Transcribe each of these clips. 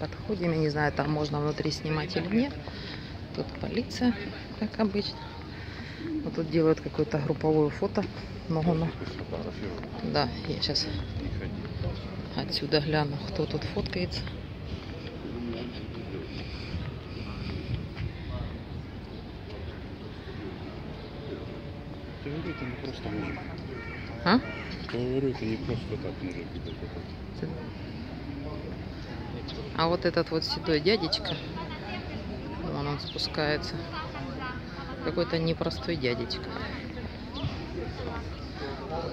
Подходим, я не знаю, там можно внутри снимать или нет. Тут полиция, как обычно. Вот тут делают какое-то групповое фото. Ногу на... Да, я сейчас отсюда гляну, кто тут фоткается. Это не просто мужик. А? Говорю, это не просто так мужик. А вот этот вот седой дядечка, вон он спускается. Какой-то непростой дядечка.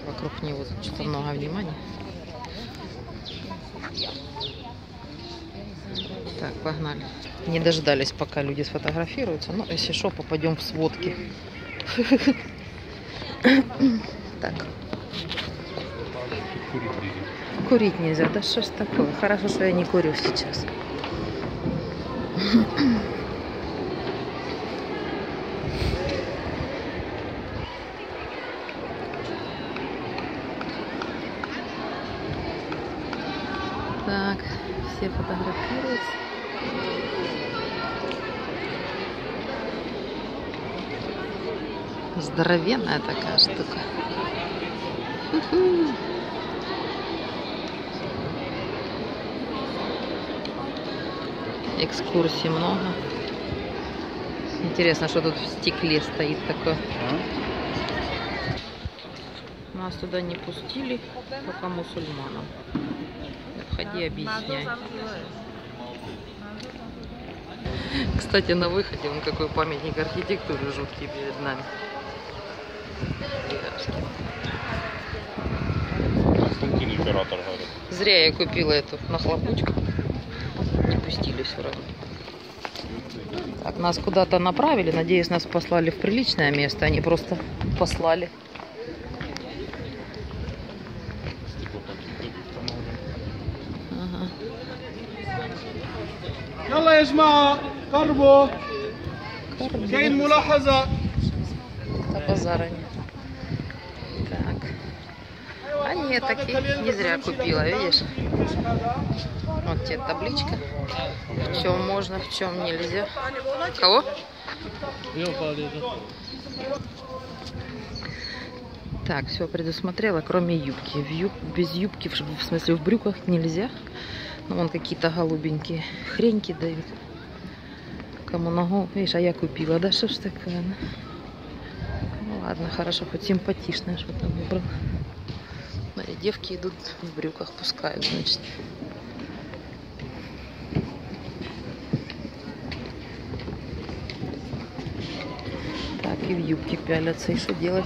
Вокруг него что-то много внимания. Так, погнали. Не дождались, пока люди сфотографируются. Но если что, попадем в сводки. Так, курить нельзя. Да что ж такое? Хорошо, что я не курю сейчас. Так, все фотографируются. Здоровенная такая штука. Экскурсий много. Интересно, что тут в стекле стоит такое. Нас туда не пустили, только мусульманам. Входи, объясняй. Кстати, на выходе он какой памятник архитектуры жуткий перед нами. Константин император говорит. Зря я купила эту нахлопучку Не пустили все равно. Так, нас куда-то направили. Надеюсь, нас послали в приличное место. Они просто послали. Стекло так и установлено. Ага. يلا يا جماعة قربوا Короче, كاين ملاحظة до нет, такие не зря купила, видишь? Вот тебе табличка. В чем можно, в чем нельзя. Кого? Так, все предусмотрела, кроме юбки. В юб- Без юбки, в смысле в брюках нельзя. Ну, вон какие-то голубенькие хреньки дают. Кому ногу, видишь, а я купила. Да что ж такое? ну? Ну ладно, хорошо, хоть симпатичная что-то выбрал. Смотри, девки идут в брюках, пускают, значит. Так, и в юбке пялятся, и что делать?